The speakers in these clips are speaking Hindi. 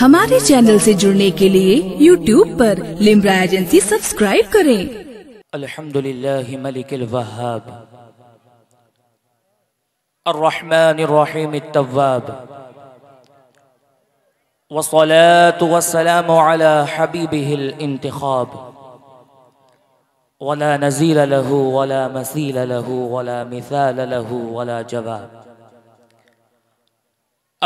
हमारे चैनल से जुड़ने के लिए यूट्यूब पर लिमरा एजेंसी सब्सक्राइब करें। अल्हम्दुलिल्लाह मलिकिल वहाब। अर्रहमान अर्रहीम तव्वाब। वस्सलातु वस्सलामु अला हबीबिहिल इंतखाब। वला नज़ीर लहू, वला मसील लहू, वला मिसाल लहू, वला जवाब।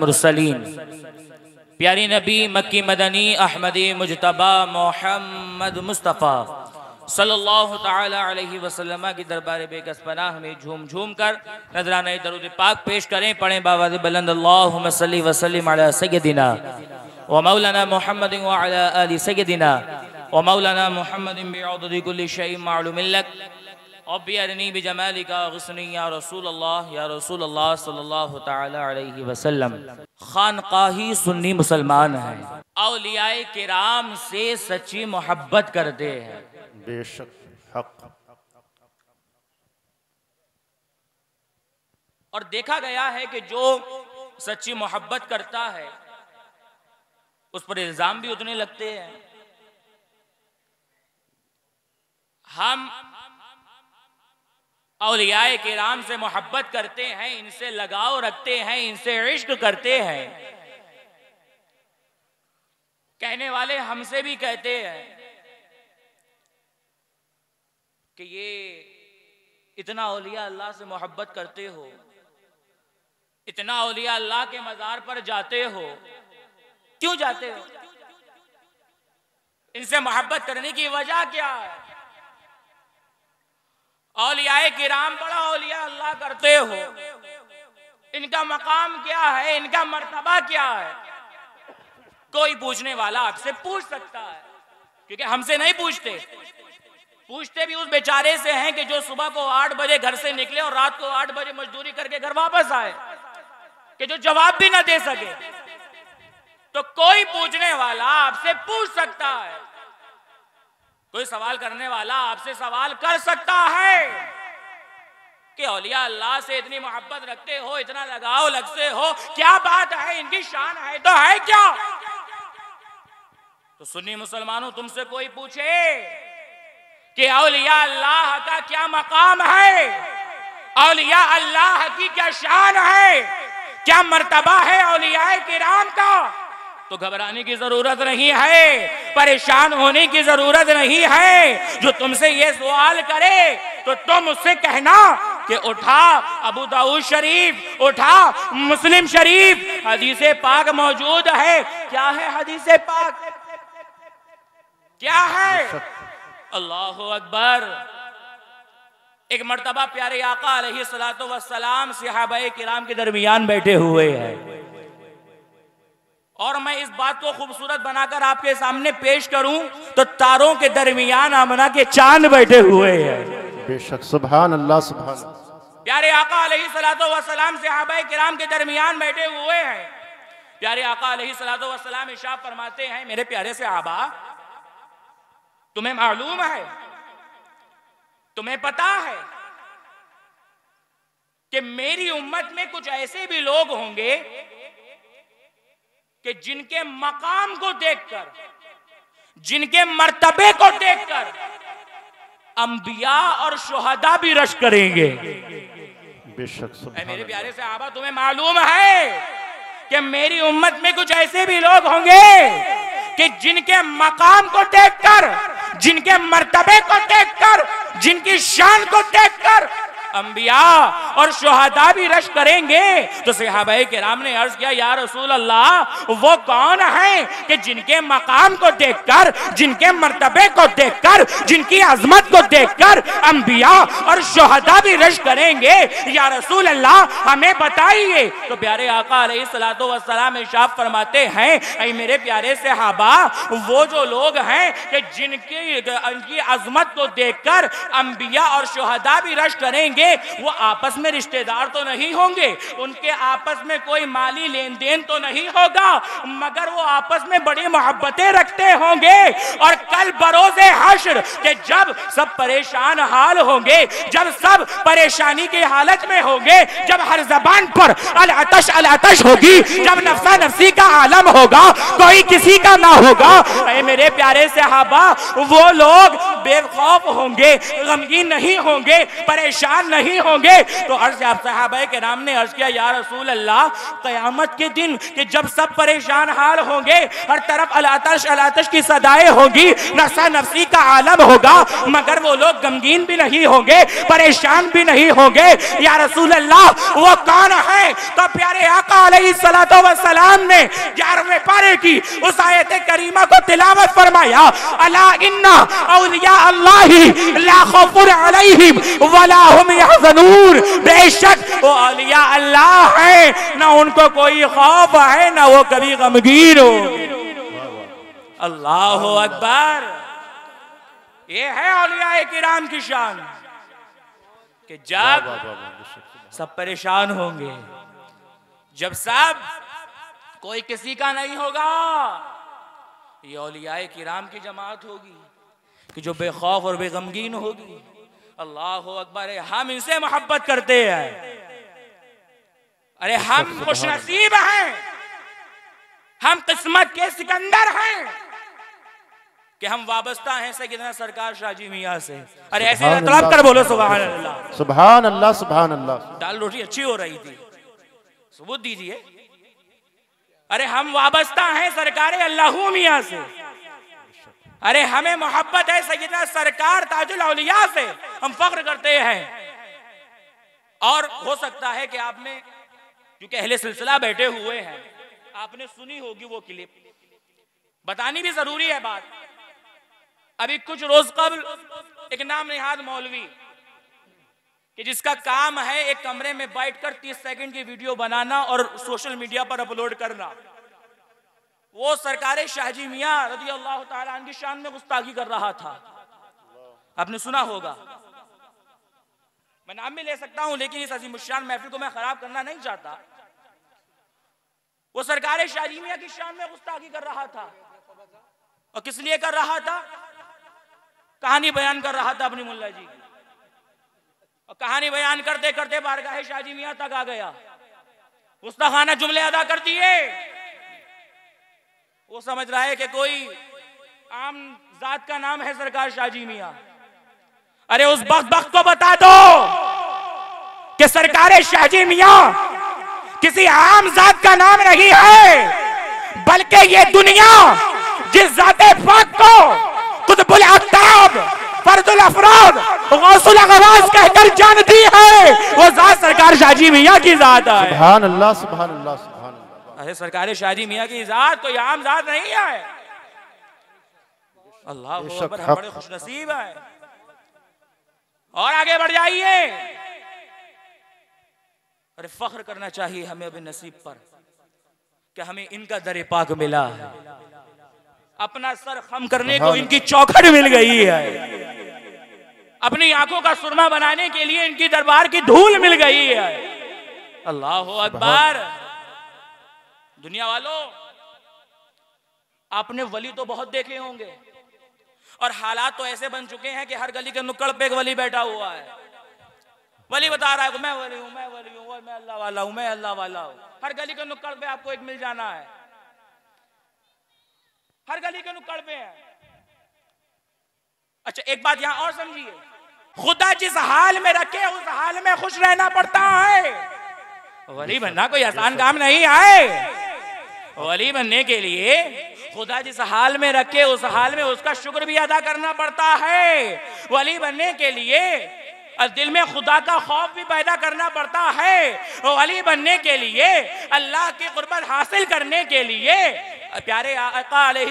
मुरसलीन प्यारी नबी मक्की मदनी अहमदी मुजतबा मोहम्मद मुस्तफ़ा सल्लल्लाहु ताला अलैहि वसल्लम की दरबार बेकस पनाह में झूम झूम कर नजराना दरूद पाक पेश करें पढ़ें बाबाद बुलंद सल्ली व सल्लिम व मौलाना मुहम्मद सय्यदिना व मौलाना मुहम्मद लक और बिअरनी बिजमालिका गुस्नी या रसूल अल्लाह या रसूल अल्लाह सल्लल्लाहु अलैहि वसल्लम। खानकाही सुन्नी मुसलमान हैं। औलियाए किराम से सच्ची मोहब्बत करते हैं। बेशक हक। और देखा गया है कि जो सच्ची मोहब्बत करता है उस पर इल्ज़ाम भी उतने लगते हैं। हम औलियाए किराम से मोहब्बत करते हैं, इनसे लगाव रखते हैं, इनसे इश्क करते हैं। कहने वाले हमसे भी कहते हैं कि ये इतना औलिया अल्लाह से मोहब्बत करते हो, इतना औलिया अल्लाह के मज़ार पर जाते हो, क्यों जाते हो? इनसे मोहब्बत करने की वजह क्या है? औलियाए किराम, बड़ा औलिया अल्लाह करते हो। इनका मकाम क्या है? इनका मर्तबा क्या है? कोई पूछने वाला आपसे पूछ सकता है, क्योंकि हमसे नहीं पूछते। पूछते भी उस बेचारे से हैं कि जो सुबह को आठ बजे घर से निकले और रात को आठ बजे मजदूरी करके घर वापस आए, कि जो जवाब भी ना दे सके। तो कोई पूछने वाला आपसे पूछ सकता है कोई सवाल करने वाला आपसे सवाल कर सकता है कि औलिया अल्लाह से इतनी मोहब्बत रखते हो, इतना लगाव लगते हो, क्या बात है? इनकी शान है तो है क्या? तो सुन्नी मुसलमानों, तुमसे कोई पूछे कि औलिया अल्लाह का क्या मकाम है? औलिया अल्लाह की क्या शान है? क्या मर्तबा है औलिया किराम का? तो घबराने की ज़रूरत नहीं है, परेशान होने की ज़रूरत नहीं है। जो तुमसे ये सवाल करे तो तुम उससे कहना कि उठा अबू दाऊद शरीफ, उठा मुस्लिम शरीफ, हदीस पाक मौजूद है। क्या है हदीस पाक? क्या है? अल्लाह अकबर। एक मरतबा प्यारे आका वसलाम सहाबा किराम के दरमियान बैठे हुए हैं। और मैं इस बात को खूबसूरत बनाकर आपके सामने पेश करूँ तो तारों के दरमियान आमना के चाँद बैठे हुए हैं। बेशक सुबहान अल्लाह सुबहान प्यारे आका अलैहि सलातो वसलाम सहाबा किराम के दरमियान बैठे हुए हैं। प्यारे आका अलैहि सलातो वसलाम इशाफ फरमाते हैं मेरे प्यारे से आबा तुम्हें मालूम है तुम्हें पता है कि मेरी उम्मत में कुछ ऐसे भी लोग होंगे कि जिनके मकाम को देखकर जिनके मर्तबे को देखकर अंबिया और शोहदा भी रश करेंगे। बेशक मेरे प्यारे से आबा तुम्हें मालूम है कि मेरी उम्मत में कुछ ऐसे भी लोग होंगे कि जिनके मकाम को देखकर जिनके मर्तबे को देखकर जिनकी शान को देखकर अंबिया और शोहदा भी रश करेंगे। तो सहाबा के राम ने अर्ज़ किया, या रसूल अल्लाह वो कौन है कि जिनके मकाम को देखकर, जिनके मर्तबे को देखकर, जिनकी अजमत को देखकर अंबिया और शोहदा भी रश करेंगे? या रसूल अल्लाह हमें बताइए। तो प्यारे आका सलाम इशाफ फरमाते हैं, ऐ मेरे प्यारे सहाबा, वो जो लोग हैं कि जिनकी उनकी अजमत को देखकर अंबिया और शोहदा भी रश करेंगे वो आपस में रिश्तेदार तो नहीं होंगे, उनके आपस में कोई माली लेन देन तो नहीं होगा, मगर वो आपस में बड़ी मोहब्बतें रखते होंगे, और कल बरोजे हश्र के जब सब परेशान हाल होंगे, जब सब परेशानी की हालत में होंगे, जब हर जबान पर अल अतश अल अतश होगी, जब नफसा नफसी का आलम होगा, कोई किसी का ना होगा, अरे मेरे प्यारे सहाबा, वो लोग बेखौफ होंगे, गमगीन नहीं होंगे, परेशान नहीं होंगे। तो अर्ज़ साहब के नाम ने अर्ज़ किया, या रसूल अल्लाह कयामत के दिन कि जब सब परेशान हाल होंगे, हर तरफ़ अलातश अलातश की सदाएँ होगी नफसा नफसी का आलम होगा, मगर वो लोग गमगीन भी नहीं होंगे, परेशान भी नहीं होंगे। या रसूल अल्लाह वो कौन है? तो प्यारे आका सलाम ने ग्यारहवें पारे की उस आयत करीमा को तिलावत फरमाया, अला इन्ना औलिया अल्लाह ला खौफुन अलैहिम, वला हुम यहज़नून बेशक वो औलिया अल्लाह है, ना उनको कोई खौफ है, ना वो कभी गमगीन हो। अल्लाह अकबर। ये है अलिया औलिया किराम की शान, कि जब सब परेशान होंगे, जब सब कोई किसी का नहीं होगा, ये औलियाए किराम की जमात होगी, कि जो बेखौफ और बेगमगीन होगी। अल्लाह अकबर हम इनसे मोहब्बत करते हैं। अरे हम खुश नसीब हैं। हम किस्मत के सिकंदर हैं कि हम वाबस्ता हैं सैयदना सरकार शाहजी मियाँ से। अरे ऐसे तलब कर बोलो सुबह अल्लाह। सुबहान अल्लाह सुबहान अल्लाह। दाल रोटी अच्छी हो रही थी। सबूत दीजिए। अरे हम वाबस्ता हैं सरकार अल्लाह मियाँ से। अरे हमें मोहब्बत है सैयदना सरकार ताजुल औलिया से। हम फख्र करते हैं। और हो सकता है कि आप में, क्योंकि अहले सिलसिला बैठे हुए हैं, आपने सुनी होगी वो क्लिप। बतानी भी ज़रूरी है बात। अभी कुछ रोज कबल एक नाम निहाद मौलवी, कि जिसका काम है एक कमरे में बैठकर 30 सेकंड की वीडियो बनाना और सोशल मीडिया पर अपलोड करना। वो सरकार शाहजी मियाँ रज़ी अल्लाह की शान में गुस्ताखी कर रहा था। आपने सुना होगा। मैं नाम भी ले सकता हूँ, लेकिन इस अजीम शान महफिल को मैं खराब करना नहीं चाहता। वो सरकार शाहजी मियाँ की शान में गुस्ताखी कर रहा था। और किस लिए कर रहा था? कहानी बयान कर रहा था अपनी मुल्ला जी। और कहानी बयान करते करते बारगाह शाहजी मियाँ तक आ गया। गुस्ताखाना जुमले अदा कर दिए वो समझ रहा है कि कोई आम जात का नाम है सरकार शाहजी मिया। अरे उस वक्त वक्त को बता दो कि सरकार शाहजी मियाँ किसी आम जात का नाम नहीं है, बल्कि ये दुनिया जिस जाते पाक को कुतुबुल आफ्ताब फर्जुल अफराद, गौसुल अगवास कहकर जानती है, वो जात सरकार शाहजी मिया की जात है। सुबहान अल्लाह सुबहान अल्लाह अरे सरकार शादी मियाँ की जात कोई आम जात नहीं है। अल्लाह हम। बड़े खुशनसीब हैं। और आगे बढ़ जाइए। अरे फख्र करना चाहिए हमें अभी नसीब पर कि हमें इनका दर पाक मिला। है अपना सर खम करने को इनकी चौखट मिल गई है। अपनी आँखों का सुरमा बनाने के लिए इनकी दरबार की धूल मिल गई है। अल्लाह अकबर। दुनिया वालों आपने वली तो बहुत देखे होंगे। और हालात तो ऐसे बन चुके हैं कि हर गली के नुक्कड़ पे एक वली बैठा हुआ है। वली बता रहा है मैं वली हूँ मैं वली हूँ मैं अल्लाह वाला हूँ मैं अल्लाह वाला हूँ। हर गली के नुक्कड़ पे आपको एक मिल जाना है। हर गली के नुक्कड़ पे है। अच्छा एक बात यहाँ और समझिए। खुदा जिस हाल में रखे उस हाल में खुश रहना पड़ता है। वली बनना कोई आसान काम नहीं है। वली बनने के लिए खुदा जिस हाल में रखे, उस हाल में उसका शुक्र भी अदा करना पड़ता है। वली बनने के लिए दिल में खुदा का खौफ भी पैदा करना पड़ता है। वली बनने के लिए अल्लाह की कुर्बत हासिल करने के लिए प्यारे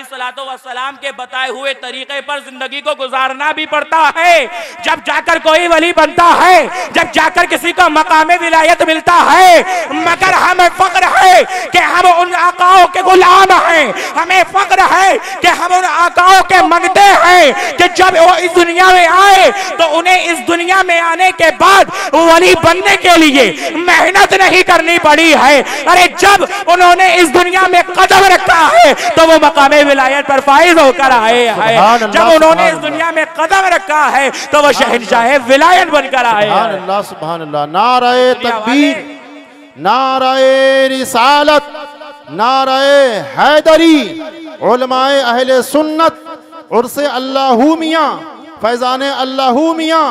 सलाम के बताए हुए तरीके पर ज़िंदगी को गुजारना भी पड़ता है। जब जाकर कोई वली बनता है, जब जाकर किसी को मकाम विलायत मिलता है, मगर हमें फक्र है कि हम उन आकाओं के गुलाम हैं। हमें फक्र है कि हम उन आकाओं के मंगते हैं कि जब वो इस दुनिया में आए तो उन्हें इस दुनिया में आने के बाद वली बनने के लिए मेहनत नहीं करनी पड़ी है। अरे जब उन्होंने इस दुनिया में कदम रखा है तो वो मकाम विलायत पर फाइज होकर आए हैं। जब उन्होंने इस दुनिया में कदम रखा है तो वो शहनशाह विलायत बनकर आए अल्लाह अल्लाह। तकबीर नाराए रिसालत नाराए हैदरी उलमाए अहले सुन्नत उर्से अल्लाहू मियाँ फैजान अल्लाहू मियाँ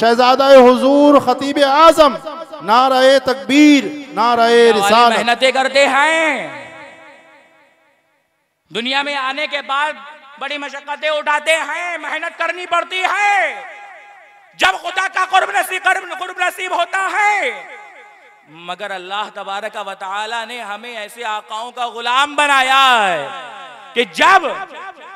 शहजादा हुजूर खतीब आज़म नाराए तकबीर वाली रिसालत। मेहनतें करते हैं। दुनिया में आने के बाद बड़ी मशक्कतें उठाते हैं मेहनत करनी पड़ती है। जब खुदा का कुर्ब नसीब कुर्ब नसीब होता है मगर अल्लाह तबारक व तआला ने हमें ऐसे आकाओं का गुलाम बनाया है कि जब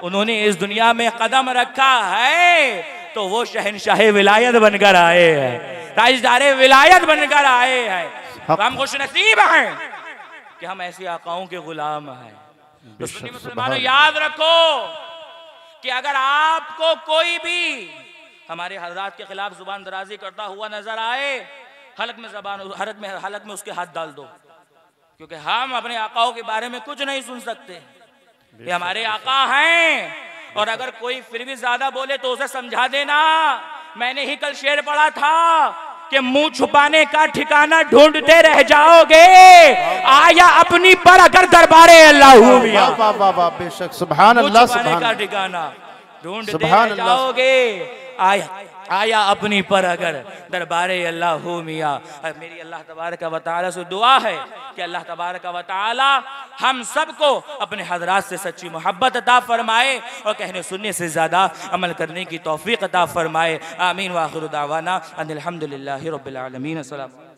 उन्होंने इस दुनिया में कदम रखा है तो वो शहनशाह विलायत बनकर आए हैं ताजदार विलायत बनकर आए हैं। तो हम खुश नसीब हैं कि हम ऐसे आकाओं के गुलाम हैं। तो सुन्नी मुसलमानों याद रखो कि अगर आपको कोई भी हमारे हजरात के खिलाफ ज़ुबान दराजी करता हुआ नज़र आए हलक में जबान हलक में हलक में उसके हाथ डाल दो। क्योंकि हम अपने आकाओं के बारे में कुछ नहीं सुन सकते। ये हमारे आका हैं। और अगर कोई फिर भी ज़्यादा बोले तो उसे समझा देना मैंने ही कल शेर पढ़ा था। कि मुँह छुपाने का ठिकाना ढूंढते रह जाओगे। आया अपनी पर अगर दरबारे अल्लाह बेशक। सुबह का ठिकाना ढूंढते रह। जाओगे। आया आया अपनी पर अगर। दरबारे अल्लाह हो मिया मेरी अल्लाह तबार का तआला से दुआ है कि अल्लाह तबार का तआला हम सबको अपने हजरात से सच्ची मोहब्बत अता फरमाए और कहने सुनने से ज़्यादा अमल करने की तोफ़ी अता फरमाए। आमीन वाखिर दावाना। अनिलहमदिल्ला रबीआलमीन अस्सलाम